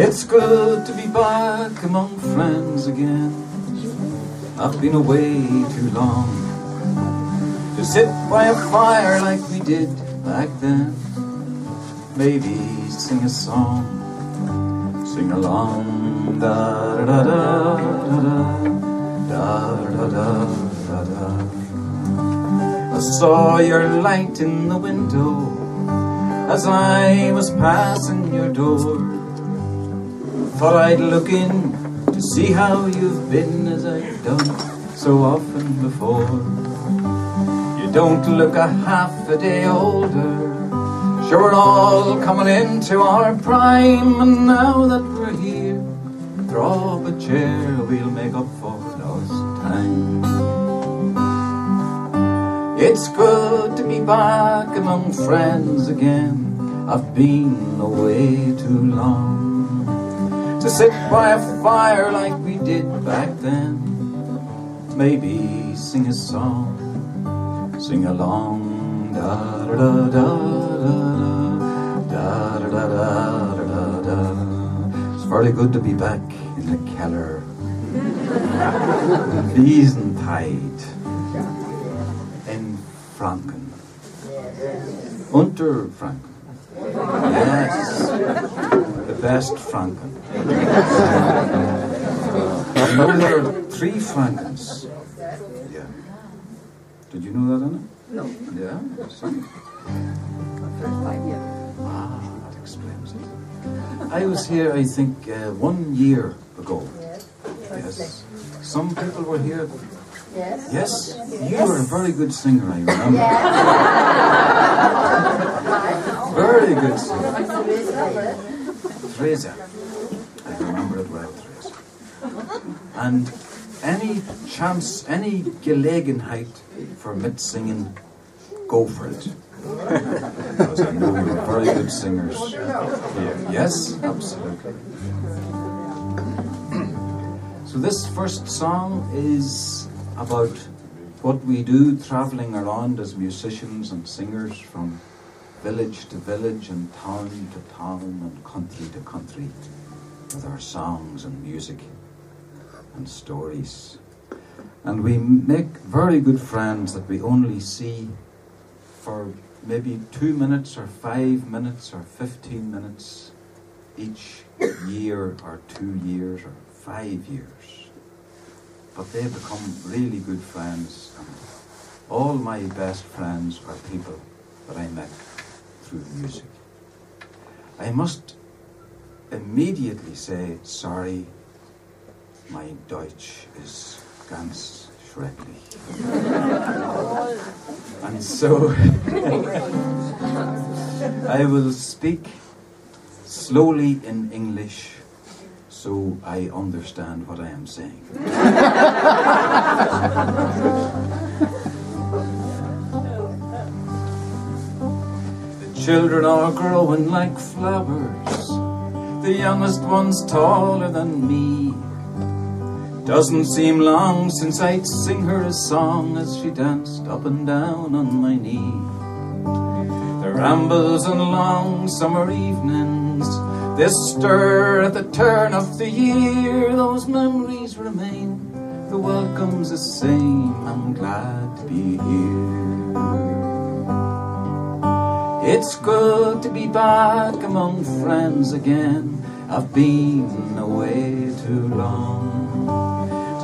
It's good to be back among friends again. I've been away too long to sit by a fire like we did back then. Maybe sing a song, sing along, da da da da da da da da da da. I saw your light in the window as I was passing your door. Thought I'd look in to see how you've been as I've done so often before. You don't look a half a day older. Sure, we're all coming into our prime, and now that we're here, draw up a chair, we'll make up for lost time. It's good to be back among friends again. I've been away too long to sit by a fire like we did back then. Maybe sing a song, sing along, da da da da da da da da da da. da. It's very good to be back in the Keller. Wiesentheid in Franken. Unter Franken. Yes, the best Franken. I know there are three Frankens. Yeah. Did you know that, Anna? No, Yeah. See? first time here. Ah, that explains it. I was here, I think, uh, one year ago. Yes. Yes. Some people were here. Yes. Yes, you were a very good singer, I remember. Very good singer. Teresa. I remember it well, Teresa. And any chance, any Gelegenheit for mid singing, go for it. Because I know you're very good singers. Yes, absolutely. So this first song is about what we do traveling around as musicians and singers from village to village and town to town and country to country with our songs and music and stories. And we make very good friends that we only see for maybe two minutes or five minutes or 15 minutes each year or two years or five years. But they become really good friends. All my best friends are people that I met through music. I must immediately say sorry, my Deutsch is ganz schrecklich. and so I will speak slowly in English so I understand what I am saying. The children are growing like flowers, the youngest one's taller than me. Doesn't seem long since I'd sing her a song as she danced up and down on my knee. The rambles and long summer evenings, this stir at the turn of the year, those memories remain. The welcome's the same, I'm glad to be here. It's good to be back among friends again. I've been away too long.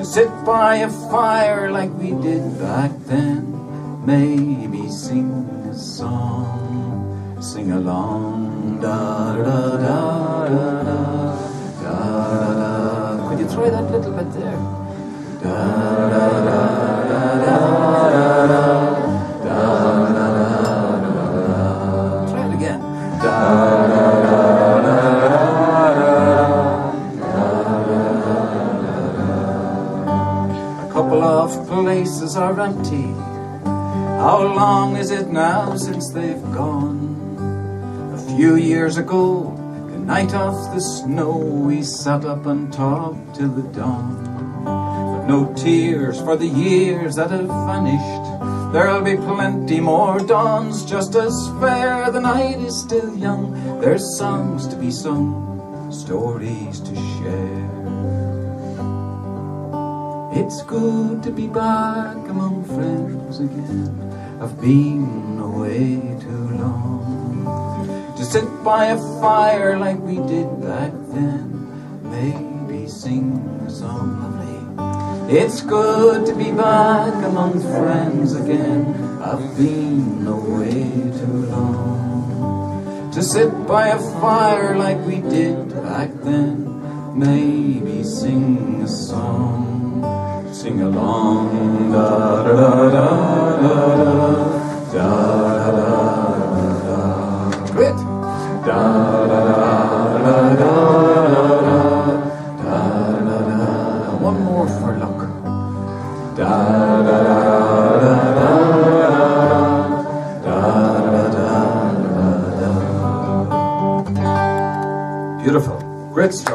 Sit by a fire like we did back then. Maybe sing a song, sing along. Da da da da da da da. Could you try that little bit there? Da of places are empty. How long is it now since they've gone? A few years ago, the night of the snow, we sat up and talked till the dawn. But no tears for the years that have vanished. There'll be plenty more dawns just as fair. The night is still young. There's songs to be sung, stories to share. It's good to be back among friends again. I've been away too long. To sit by a fire like we did back then, maybe sing a song lovely. It's good to be back among friends again. I've been away too long. To sit by a fire like we did back then, maybe sing a song. Sing along, da da da da da da da da da da. Quit. Da da da da da da da da da. One more for luck. Da da da da da da da da da da. Beautiful. Great start.